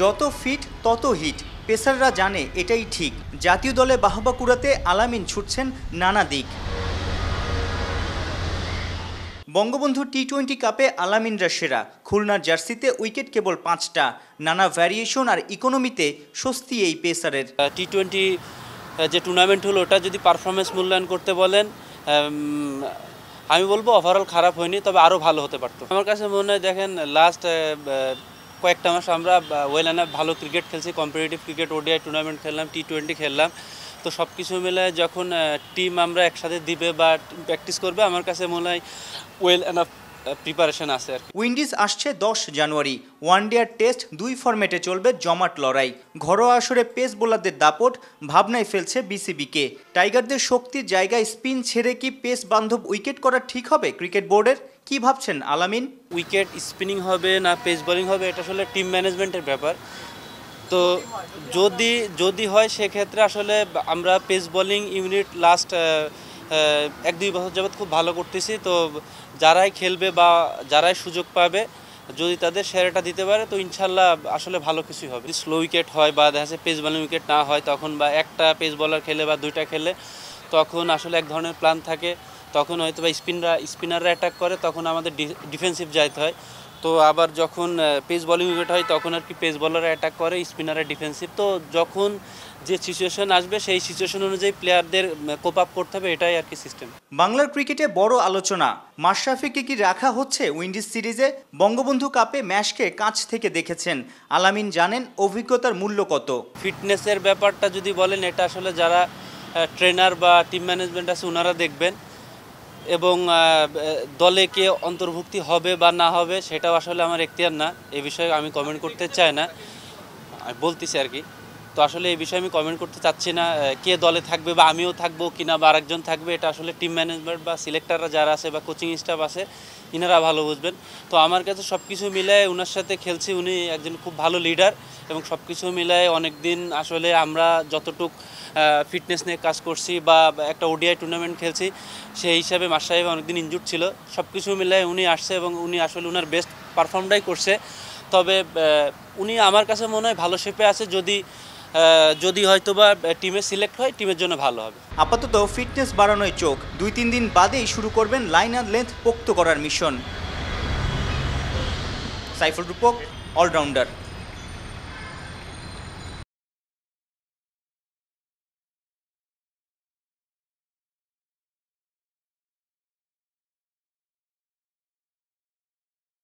যত ফিট তত হিট পেসাররা জানে এটাই ঠিক। জাতীয় দলে বাহবা কুড়াতে আলামিন ছুটছেন নানা দিক। বঙ্গবন্ধু টি টোয়েন্টি কাপে আলামিনরা সেরা। খুলনার জার্সিতে উইকেট কেবল পাঁচটা। নানা ভ্যারিয়েশন আর ইকোনমিতে স্বস্তি এই পেসারের। টি টোয়েন্টি যে টুর্নামেন্ট হলো, ওটা যদি পারফরমেন্স মূল্যায়ন করতে বলেন আমি বলব ওভারঅল খারাপ হয়নি, তবে আরও ভালো হতে পারতো। আমার কাছে মনে হয়, দেখেন লাস্ট কয়েকটা মাস আমরা ওয়েল এনে ভালো ক্রিকেট খেলছি কম্পিটিটিভ ক্রিকেট ওডিআই টুর্নামেন্ট খেললাম টি টোয়েন্টি খেললাম। তো সব কিছু মিলে যখন টিম আমরা একসাথে দিবে বা প্র্যাকটিস করবে, আমার কাছে মনে হয় ওয়েল এনাফ প্রিপারেশন আছে আর উইন্ডিজ আসছে দশ জানুয়ারি। ওয়ানডে আর টেস্ট দুই ফরম্যাটে চলবে জমাট লড়াই। ঘরোয়া আসরে পেস বোলারদের দাপট ভাবনায় ফেলছে বিসিবিকে। টাইগারদের শক্তির জায়গায় স্পিন ছেড়ে কি পেস বান্ধব উইকেট করা ঠিক হবে ক্রিকেট বোর্ডের? কি ভাবছেন আলামিন? উইকেট স্পিনিং হবে না পেস বোলিং হবে এটা আসলে টিম ম্যানেজমেন্টের ব্যাপার। তো যদি যদি হয় সেক্ষেত্রে আসলে আমরা পেস বোলিং ইউনিট লাস্ট এক দুই বছর যাবৎ খুব ভালো করতেছি। তো যারাই খেলবে বা যারাই সুযোগ পাবে, যদি তাদের সেরাটা দিতে পারে, তো ইনশাল্লাহ আসলে ভালো কিছুই হবে। স্লো উইকেট হয় বা দেখা যাচ্ছে পেস বোলিং উইকেট না হয়, তখন বা একটা পেস বলার খেলে বা দুইটা খেলে, তখন আসলে এক ধরনের প্ল্যান থাকে। তখন হয়তো বা স্পিনরা স্পিনাররা অ্যাটাক করে, তখন আমাদের ডিফেন্সিভ যাইতে হয়। তো আবার যখন পেস বলিং উইকেট হয় তখন আর কি পেস বলাররা অ্যাটাক করে স্পিনাররা ডিফেন্সিভ তো যখন যে সিচুয়েশন আসবে সেই সিচুয়েশন অনুযায়ী প্লেয়ারদের কোপ আপ করতে হবে এটাই আর কি সিস্টেম বাংলার ক্রিকেটে বড় আলোচনা। মাশরাফিকে কি রাখা হচ্ছে উইন্ডিজ সিরিজে? বঙ্গবন্ধু কাপে ম্যাচকে কাছ থেকে দেখেছেন। আলামিন জানেন অভিজ্ঞতার মূল্য কত। ফিটনেসের ব্যাপারটা যদি বলেন এটা আসলে যারা ট্রেনার বা টিম ম্যানেজমেন্ট আছে ওনারা দেখবেন। এবং দলে কে অন্তর্ভুক্তি হবে বা না হবে সেটাও আসলে আমার এখতিয়ার না। এ বিষয়ে আমি কমেন্ট করতে চাই না। বলতেছি আর কি। তো আসলে এই বিষয়ে আমি কমেন্ট করতে চাচ্ছি না কে দলে থাকবে বা আমিও থাকব কিনা বা আরেকজন থাকবে, এটা আসলে টিম ম্যানেজমেন্ট বা সিলেক্টাররা যারা আছে বা কোচিং স্টাফ আছে, ইনারা ভালো বুঝবেন। তো আমার কাছে সব কিছু মিলায় ওনার সাথে খেলছি, উনি একজন খুব ভালো লিডার এবং সব কিছু মিলায় অনেক দিন আসলে আমরা যতটুক ফিটনেস নিয়ে কাজ করছি বা একটা ওডিআই টুর্নামেন্ট খেলছি, সেই হিসাবে মাস সাহেব অনেকদিন ইনজুর ছিল। সব কিছু মিলায় উনি আসছে এবং উনি আসলে উনার বেস্ট পারফর্মটাই করছে। তবে উনি আমার কাছে মনে হয় ভালো শেপে আছে যদি যদি হয়তো বা টিমে সিলেক্ট হয় টিমের জন্য ভালো হবে। আপাতত ফিটনেস বাড়ানোয় চোখ। দুই, তিন দিন বাদেই শুরু করবেন লাইন আর লেন্থ পোক্ত করার মিশন সাইফুল রূপক অলরাউন্ডার